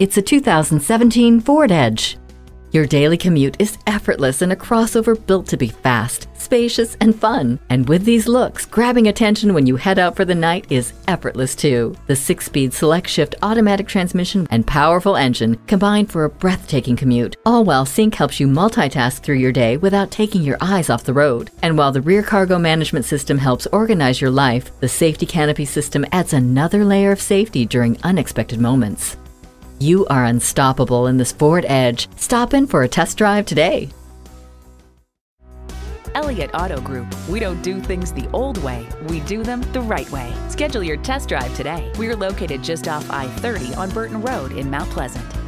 It's a 2017 Ford Edge. Your daily commute is effortless in a crossover built to be fast, spacious, and fun. And with these looks, grabbing attention when you head out for the night is effortless too. The six speed select shift automatic transmission and powerful engine combine for a breathtaking commute, all while Sync helps you multitask through your day without taking your eyes off the road. And while the rear cargo management system helps organize your life, the safety canopy system adds another layer of safety during unexpected moments. You are unstoppable in this Ford Edge. Stop in for a test drive today. Elliott Auto Group. We don't do things the old way, we do them the right way. Schedule your test drive today. We're located just off I 30 on Burton Road in Mount Pleasant.